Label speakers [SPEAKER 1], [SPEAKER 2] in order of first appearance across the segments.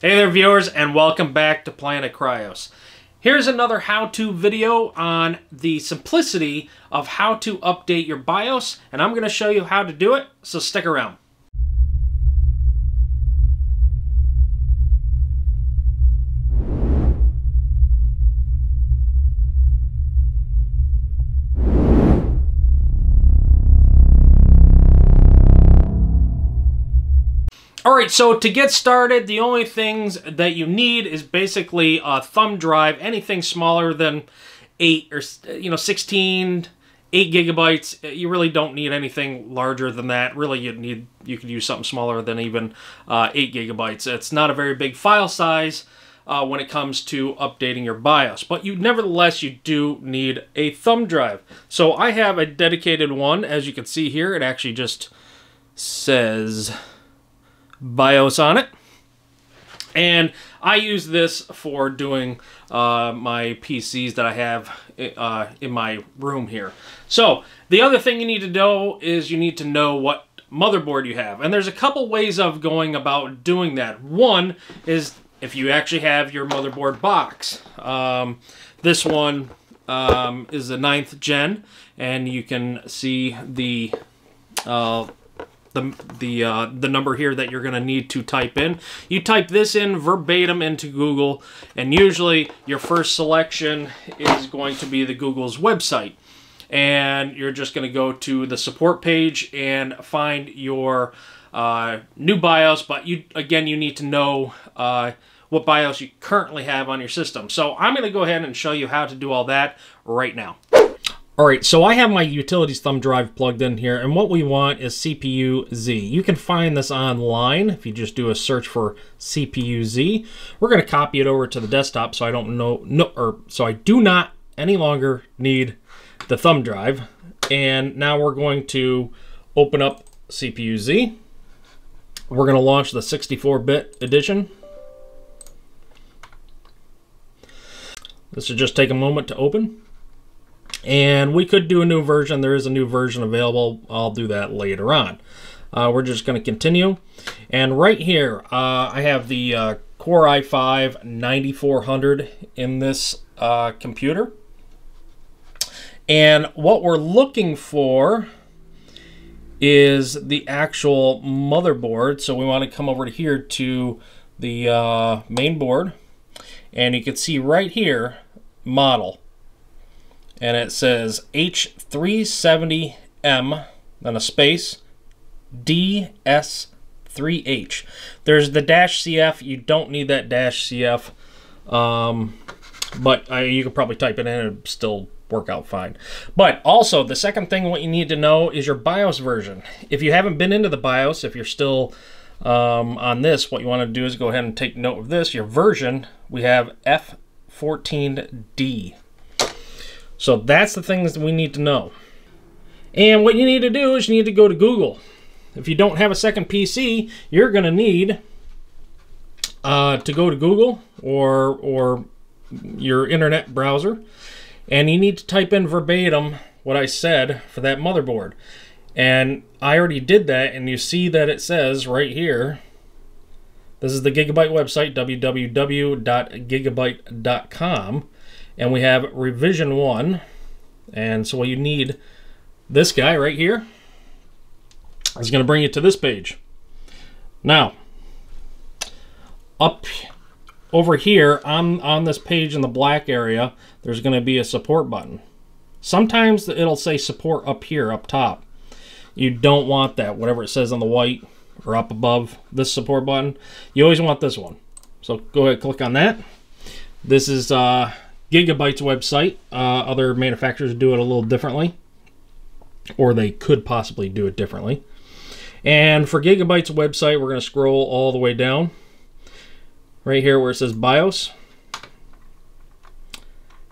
[SPEAKER 1] Hey there viewers and welcome back to Planet Kryos. Here's another how-to video on the simplicity of how to update your BIOS and I'm going to show you how to do it, so stick around. All right, so to get started, the only things that you need is basically a thumb drive, anything smaller than 8 or, you know, 16, 8 gigabytes. You really don't need anything larger than that. Really, you need you could use something smaller than even uh, 8 gigabytes. It's not a very big file size uh, when it comes to updating your BIOS, but you nevertheless, you do need a thumb drive. So I have a dedicated one, as you can see here. It actually just says BIOS on it. And I use this for doing uh, my PCs that I have uh, in my room here. So the other thing you need to know is you need to know what motherboard you have. And there's a couple ways of going about doing that. One is if you actually have your motherboard box. Um, this one um, is the ninth gen, and you can see the uh, the the uh, the number here that you're going to need to type in. You type this in verbatim into Google, and usually your first selection is going to be the Google's website. And you're just going to go to the support page and find your uh, new BIOS. But you again, you need to know uh, what BIOS you currently have on your system. So I'm going to go ahead and show you how to do all that right now. All right, so I have my utilities thumb drive plugged in here, and what we want is CPU-Z. You can find this online if you just do a search for CPU-Z. We're going to copy it over to the desktop so I don't know, no, or so I do not any longer need the thumb drive. And now we're going to open up CPU-Z. We're going to launch the 64-bit edition. This will just take a moment to open. And we could do a new version. There is a new version available. I'll do that later on. Uh, we're just going to continue. And right here, uh, I have the uh, Core i5 9400 in this uh, computer. And what we're looking for is the actual motherboard. So we want to come over here to the uh, main board. And you can see right here, model and it says H370M, then a space, DS3H. There's the dash CF. You don't need that dash CF, um, but I, you could probably type it in and still work out fine. But also, the second thing what you need to know is your BIOS version. If you haven't been into the BIOS, if you're still um, on this, what you want to do is go ahead and take note of this. Your version, we have F14D. So that's the things that we need to know. And what you need to do is you need to go to Google. If you don't have a second PC, you're going to need uh, to go to Google or, or your internet browser. And you need to type in verbatim what I said for that motherboard. And I already did that, and you see that it says right here, this is the Gigabyte website, www.gigabyte.com and we have revision one. And so what you need this guy right here is going to bring you to this page. Now, up over here on, on this page in the black area, there's going to be a support button. Sometimes it'll say support up here, up top. You don't want that, whatever it says on the white or up above this support button. You always want this one. So go ahead, click on that. This is uh, Gigabyte's website. Uh, other manufacturers do it a little differently, or they could possibly do it differently. And for Gigabyte's website, we're going to scroll all the way down. Right here where it says BIOS.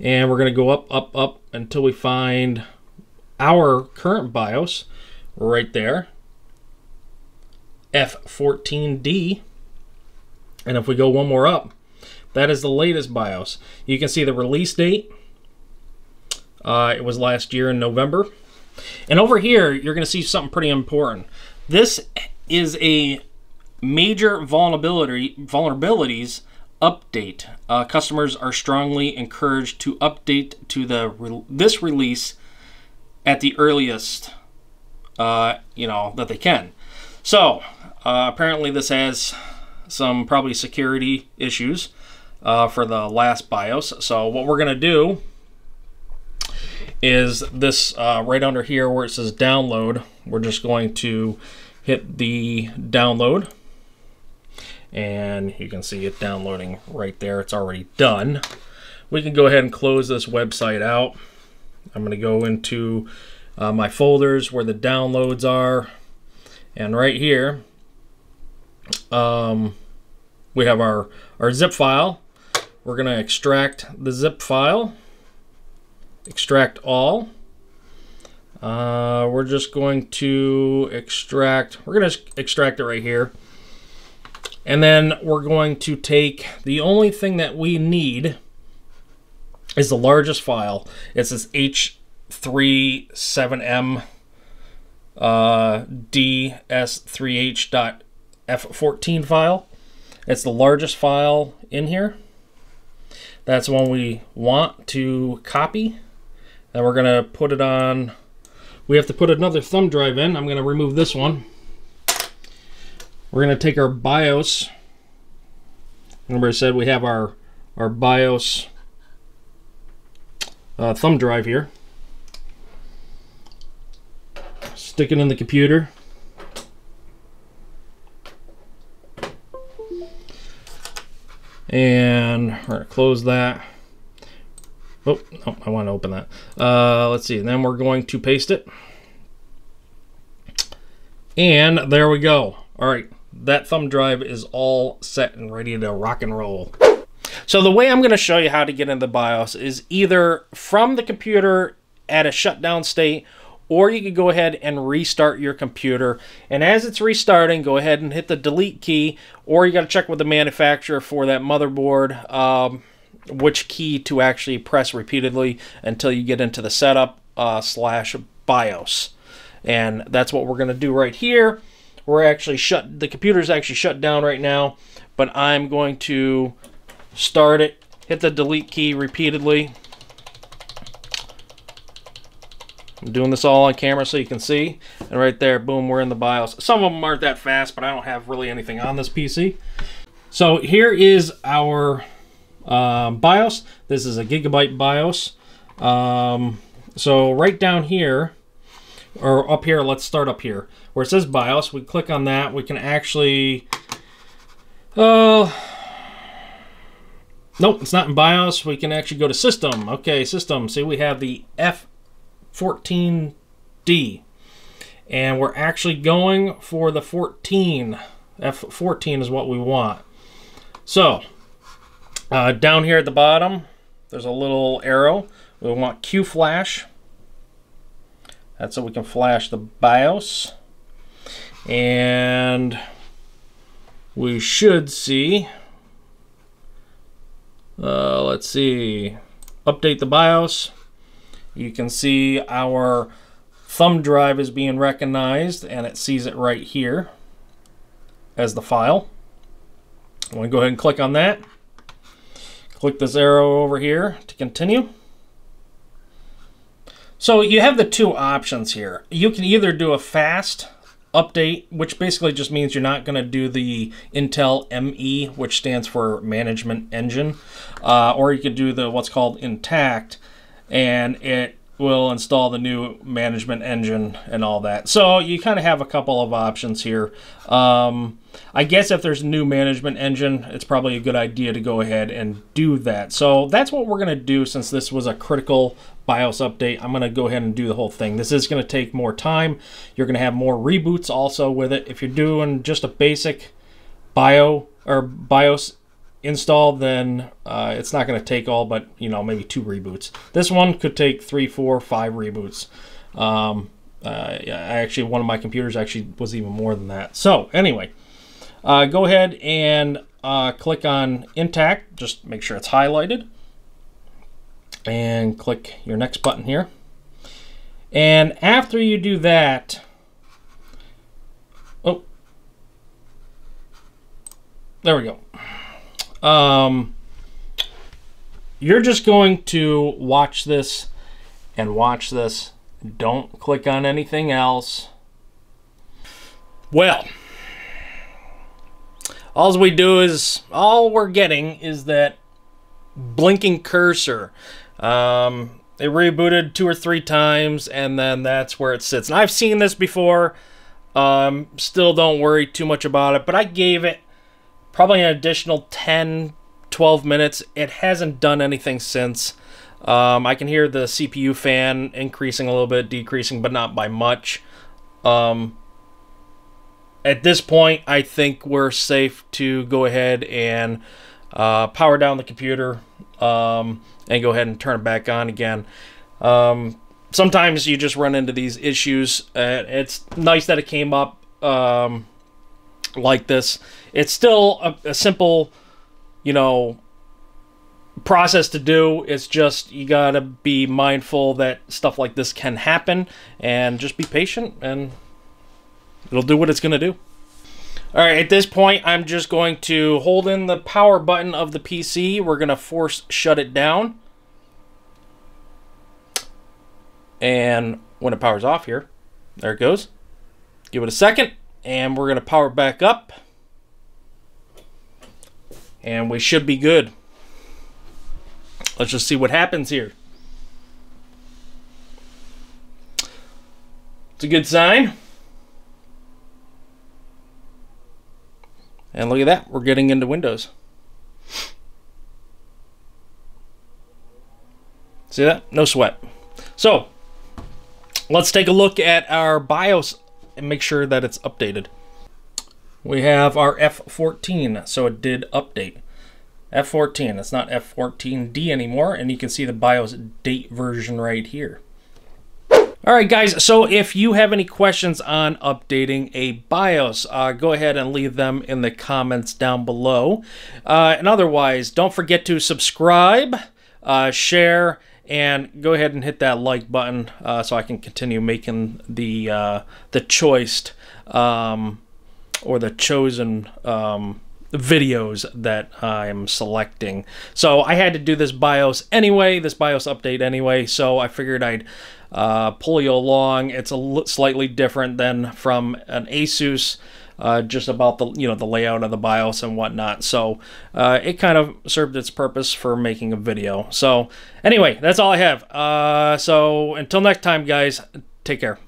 [SPEAKER 1] And we're going to go up, up, up until we find our current BIOS right there. F14D. And if we go one more up, that is the latest BIOS. You can see the release date. Uh, it was last year in November. And over here, you're going to see something pretty important. This is a major vulnerability vulnerabilities update. Uh, customers are strongly encouraged to update to the re this release at the earliest, uh, you know, that they can. So uh, apparently this has some probably security issues uh, for the last BIOS. So what we're gonna do is this uh, right under here where it says download. We're just going to hit the download and you can see it downloading right there. It's already done. We can go ahead and close this website out. I'm going to go into uh, my folders where the downloads are. And right here, um, we have our, our zip file. We're going to extract the zip file. Extract all. Uh, we're just going to extract, we're going to extract it right here. And then we're going to take the only thing that we need is the largest file. It's this H37M uh, DS3H.F14 file. It's the largest file in here. That's one we want to copy. Then we're going to put it on, we have to put another thumb drive in. I'm going to remove this one. We're going to take our BIOS. Remember I said we have our, our BIOS uh, thumb drive here. Stick it in the computer. And we're to close that. Oh, no, I want to open that. Uh, let's see. Then we're going to paste it. And there we go. All right that thumb drive is all set and ready to rock and roll. So the way I'm going to show you how to get into the BIOS is either from the computer at a shutdown state or you could go ahead and restart your computer. And as it's restarting, go ahead and hit the delete key, or you got to check with the manufacturer for that motherboard, um, which key to actually press repeatedly until you get into the setup uh, slash BIOS. And that's what we're going to do right here we're actually shut, the computer's actually shut down right now, but I'm going to start it, hit the delete key repeatedly. Doing this all on camera so you can see. And right there, boom, we're in the BIOS. Some of them aren't that fast, but I don't have really anything on this PC. So here is our um, BIOS. This is a Gigabyte BIOS. Um, so right down here, or up here, let's start up here where it says BIOS. We click on that. We can actually... Uh, nope, it's not in BIOS. We can actually go to System. Okay, System. See, we have the F14D. And we're actually going for the 14. F14 is what we want. So, uh, down here at the bottom, there's a little arrow. We want Q flash. That's so we can flash the BIOS. And we should see, uh, let's see, update the BIOS. You can see our thumb drive is being recognized and it sees it right here as the file. I'm going to go ahead and click on that. Click this arrow over here to continue. So you have the two options here. You can either do a fast update, which basically just means you're not going to do the Intel ME, which stands for Management Engine, uh, or you could do the what's called Intact, and it will install the new management engine and all that. So you kind of have a couple of options here. Um, I guess if there's a new management engine, it's probably a good idea to go ahead and do that. So that's what we're going to do since this was a critical BIOS update. I'm going to go ahead and do the whole thing. This is going to take more time. You're going to have more reboots also with it. If you're doing just a basic bio or BIOS install, then uh, it's not going to take all but, you know, maybe two reboots. This one could take three, four, five reboots. Um, uh, actually, one of my computers actually was even more than that. So, anyway, uh, go ahead and uh, click on Intact. Just make sure it's highlighted and click your next button here. And after you do that, oh, there we go. Um, you're just going to watch this and watch this. Don't click on anything else. Well, all we do is, all we're getting is that blinking cursor. Um, it rebooted two or three times, and then that's where it sits. And I've seen this before. Um, still don't worry too much about it, but I gave it probably an additional 10, 12 minutes. It hasn't done anything since. Um, I can hear the CPU fan increasing a little bit, decreasing, but not by much. Um, at this point, I think we're safe to go ahead and uh, power down the computer um, and go ahead and turn it back on again. Um, sometimes you just run into these issues. Uh, it's nice that it came up um, like this. It's still a, a simple, you know, process to do. It's just you gotta be mindful that stuff like this can happen and just be patient and it'll do what it's gonna do. Alright, at this point I'm just going to hold in the power button of the PC. We're gonna force shut it down. And when it powers off here, there it goes. Give it a second and we're gonna power back up. And we should be good. Let's just see what happens here. It's a good sign. And look at that, we're getting into Windows. See that? No sweat. So, let's take a look at our BIOS and make sure that it's updated. We have our F14, so it did update. F14. It's not F14D anymore, and you can see the BIOS date version right here. All right, guys, so if you have any questions on updating a BIOS, uh, go ahead and leave them in the comments down below. Uh, and otherwise, don't forget to subscribe, uh, share, and go ahead and hit that like button uh, so I can continue making the uh, the choiced um, or the chosen um, videos that I'm selecting. So I had to do this BIOS anyway, this BIOS update anyway, so I figured I'd uh, pull you along. It's a slightly different than from an Asus. Uh, just about the you know the layout of the BIOS and whatnot. So uh, it kind of served its purpose for making a video. So anyway, that's all I have. Uh, so until next time, guys, take care.